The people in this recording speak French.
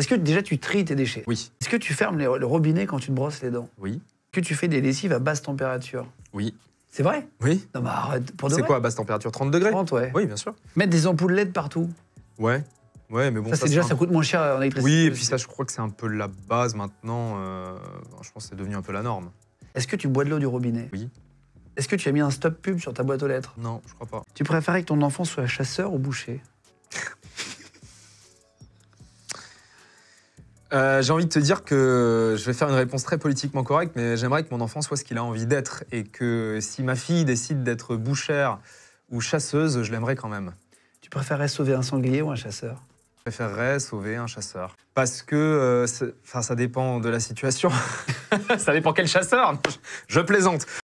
Est-ce que déjà tu tries tes déchets Oui. Est-ce que tu fermes les- le robinet quand tu te brosses les dents Oui. Est-ce que tu fais des lessives à basse température Oui. C'est vrai Oui. Non, mais arrête. Pour de C'est vrai quoi à basse température 30 degrés 30, ouais. Oui, bien sûr. Mettre des ampoules LED partout. Ouais. Ouais, mais bon, ça, c'est déjà, un- ça coûte moins cher en électricité. Oui, et puis ça, je crois que c'est un peu la base maintenant. euh, je pense que c'est devenu un peu la norme. Est-ce que tu bois de l'eau du robinet Oui. Est-ce que tu as mis un stop pub sur ta boîte aux lettres Non, je crois pas. Tu préférais que ton enfant soit chasseur ou boucher Euh, J'ai envie de te dire que je vais faire une réponse très politiquement correcte, mais j'aimerais que mon enfant soit ce qu'il a envie d'être. Et que si ma fille décide d'être bouchère ou chasseuse, je l'aimerais quand même. Tu préférerais sauver un sanglier ou un chasseur? Je préférerais sauver un chasseur. Parce que euh, ça dépend de la situation. ça dépend quel chasseur. Je plaisante.